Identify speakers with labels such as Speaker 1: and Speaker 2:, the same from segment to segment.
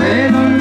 Speaker 1: Amen.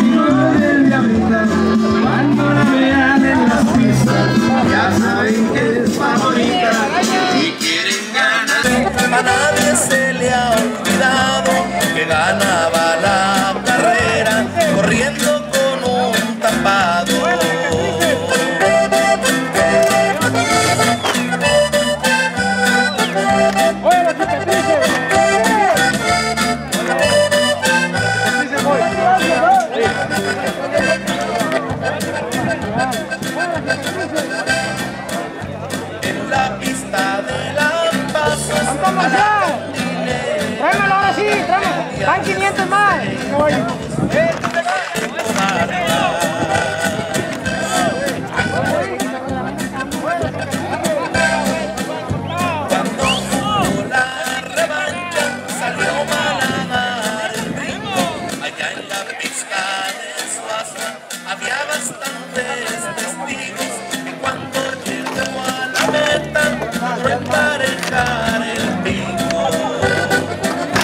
Speaker 1: Logró emparejar el pico.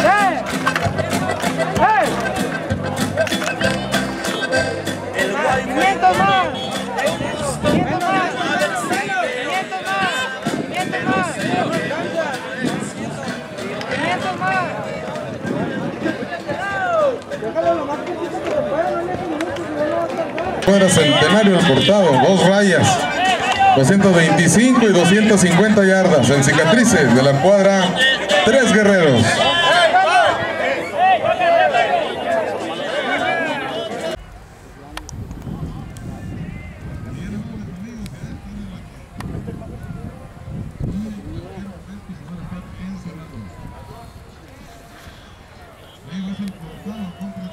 Speaker 2: ¡Eh! ¡Eh!
Speaker 1: El guay fue
Speaker 2: 500 más! 500 más!
Speaker 1: a ver si
Speaker 2: 500 más! 500 más! 500 más!
Speaker 3: Cuadra Centenario el cortado, dos rayas, 225 y 250 yardas en cicatrices de la cuadra Tres Guerreros.
Speaker 4: ¿Y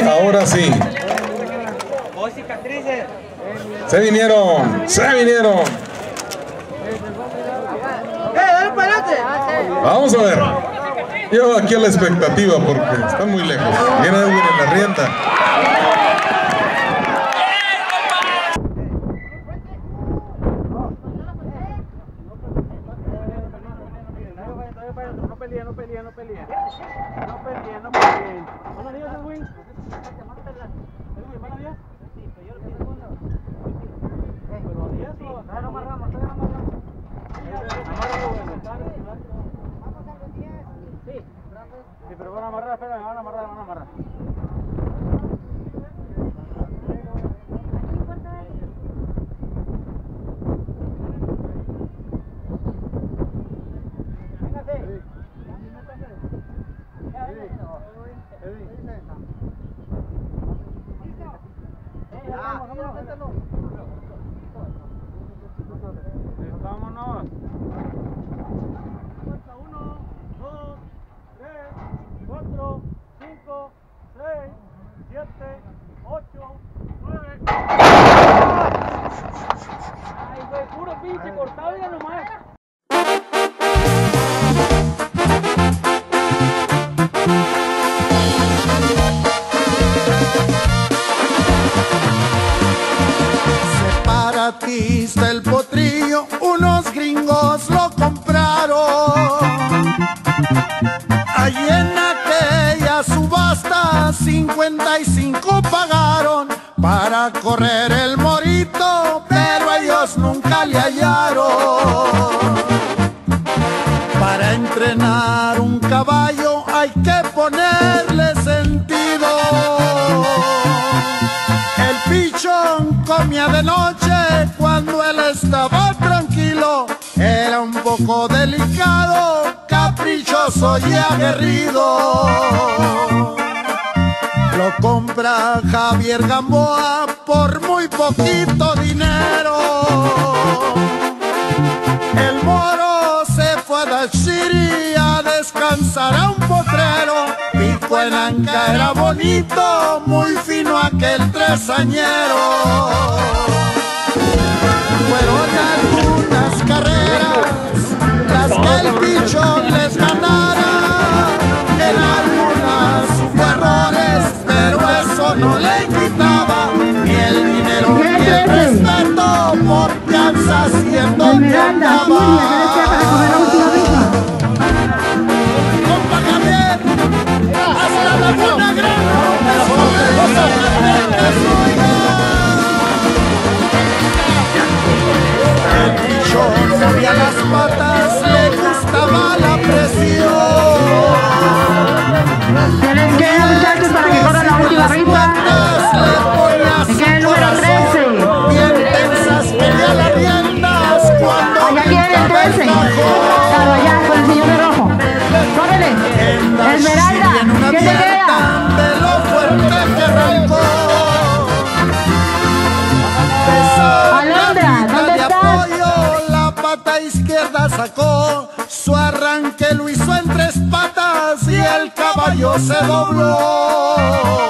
Speaker 3: Ahora sí. Se vinieron, se vinieron. Vamos a ver. Yo aquí a la expectativa porque están muy lejos. Viene Edwin en la rienda.
Speaker 5: No peleen, no peleen, no peleen. No peleen, no peleen. Sí, pero van a amarrar, espera, van a amarrar, van a amarrar. Vámonos. Cuenta uno, dos, tres, cuatro, cinco, seis, siete, ocho, nueve. Ay, güey, puro pinche cortado ya nomás.
Speaker 6: Separatista el potrillo, unos gringos lo compraron. Allí en aquella subasta 55 pagaron para correr el morito, pero ellos nunca le hallaron. Para entrenar un caballo hay que ponerle sentido. El pichón comía de noche poco delicado, caprichoso y aguerrido. Lo compra Javier Gamboa por muy poquito dinero. El moro se fue a Chiri a descansar a un potrero. Pico en Anca era bonito, muy fino aquel tresañero. Fueron algunas carreras que el pichón les ganara. En algunas hubo errores, pero eso no le quitaba ni el dinero ni el respeto por Kansas siendo que andaba. Hasta la Laguna Grande, sacó. Su arranque lo hizo en tres patas y el caballo se dobló.